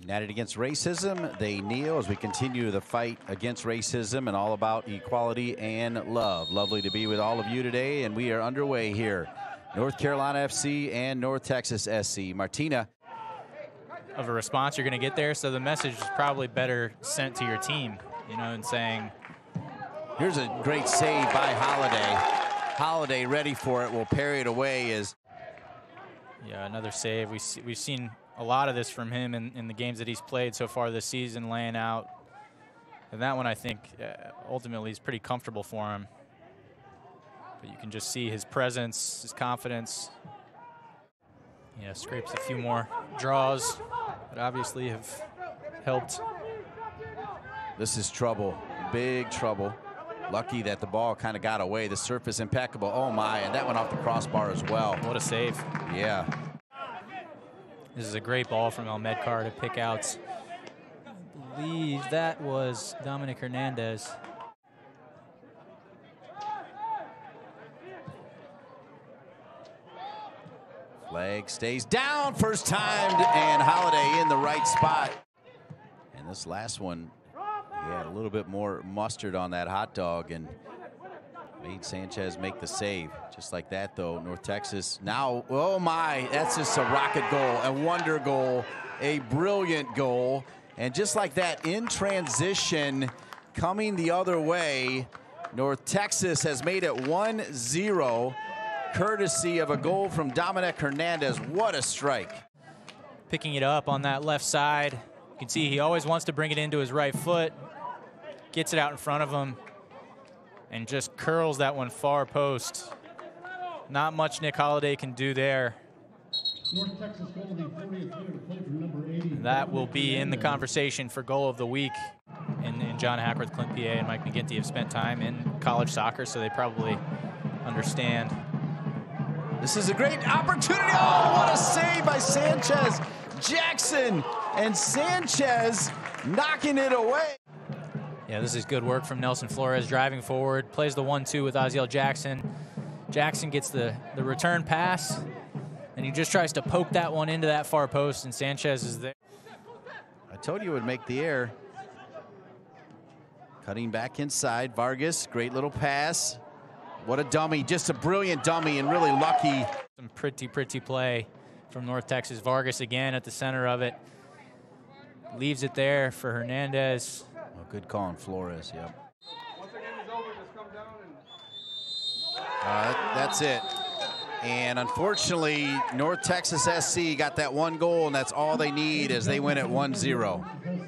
United Against Racism, they kneel as we continue the fight against racism and all about equality and love. Lovely to be with all of you today, and we are underway here. North Carolina FC and North Texas SC. Martina. Of a response you're going to get there, so the message is probably better sent to your team, you know, and saying. Here's a great save by Holiday. Holiday ready for it, will parry it away as. Yeah, another save. We see, we've seen a lot of this from him in, in the games that he's played so far this season, laying out. And that one, I think, uh, ultimately is pretty comfortable for him. But you can just see his presence, his confidence. Yeah, scrapes a few more draws that obviously have helped. This is trouble, big trouble. Lucky that the ball kind of got away. The surface impeccable. Oh my, and that went off the crossbar as well. What a save. Yeah. This is a great ball from El Medcar to pick out. I believe that was Dominic Hernandez. Flag stays down first time, and Holiday in the right spot. And this last one, he had a little bit more mustard on that hot dog and made Sanchez make the save. Just like that, though, North Texas now, oh my, that's just a rocket goal, a wonder goal, a brilliant goal. And just like that, in transition, coming the other way, North Texas has made it 1-0 courtesy of a goal from Dominic Hernandez. What a strike. Picking it up on that left side. You can see he always wants to bring it into his right foot. Gets it out in front of him and just curls that one far post. Not much Nick Holiday can do there. that will be in the conversation for goal of the week. And, and John Hackworth, Clint Peay, and Mike McGinty have spent time in college soccer, so they probably understand this is a great opportunity. Oh, what a save by Sanchez. Jackson and Sanchez knocking it away. Yeah, this is good work from Nelson Flores driving forward. Plays the 1-2 with Oziel Jackson. Jackson gets the, the return pass, and he just tries to poke that one into that far post, and Sanchez is there. I told you it would make the air. Cutting back inside. Vargas, great little pass. What a dummy, just a brilliant dummy and really lucky. Some pretty, pretty play from North Texas. Vargas again at the center of it. Leaves it there for Hernandez. Good call on Flores, yep. Uh, that's it. And unfortunately, North Texas SC got that one goal, and that's all they need as they win at 1-0.